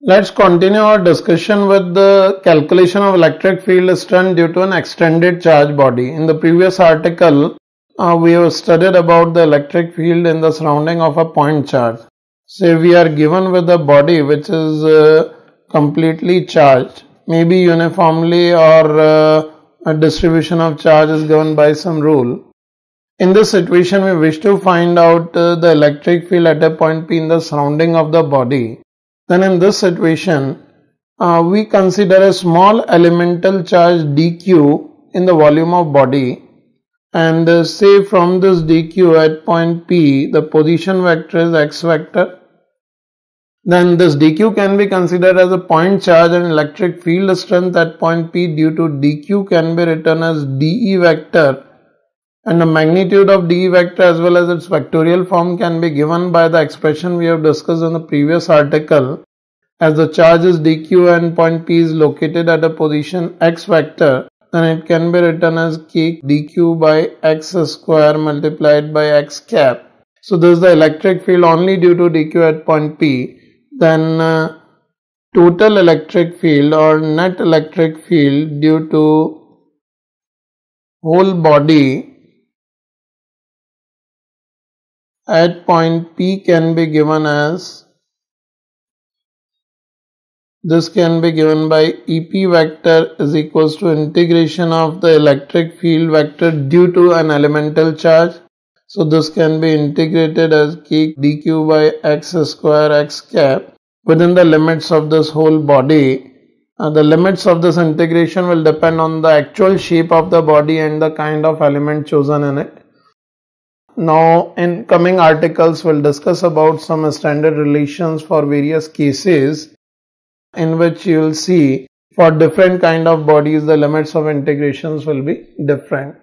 Let's continue our discussion with the calculation of electric field strength due to an extended charge body. In the previous article, uh, we have studied about the electric field in the surrounding of a point charge. Say we are given with a body which is uh, completely charged, maybe uniformly or uh, a distribution of charge is given by some rule. In this situation, we wish to find out uh, the electric field at a point P in the surrounding of the body then in this situation, uh, we consider a small elemental charge dq in the volume of body and uh, say from this dq at point p the position vector is x vector. Then this dq can be considered as a point charge and electric field strength at point p due to dq can be written as de vector and the magnitude of d vector as well as its vectorial form can be given by the expression we have discussed in the previous article as the charge is dq and point p is located at a position x vector then it can be written as k dq by x square multiplied by x cap. So this is the electric field only due to dq at point p. Then uh, total electric field or net electric field due to whole body at point P can be given as this can be given by EP vector is equals to integration of the electric field vector due to an elemental charge. So this can be integrated as k dq by x square x cap within the limits of this whole body. Uh, the limits of this integration will depend on the actual shape of the body and the kind of element chosen in it. Now in coming articles we'll discuss about some standard relations for various cases in which you will see for different kind of bodies the limits of integrations will be different.